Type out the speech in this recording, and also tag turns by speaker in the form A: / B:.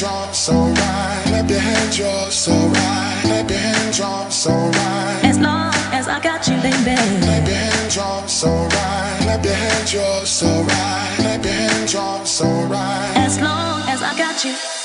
A: hands on so right. Clap your hands, you're so right. Clap your hands on so right.
B: As long as I got you, baby.
A: Clap your hands on so right. Clap your hands, you're so right. Clap your hands on so right.
B: As long as I got you.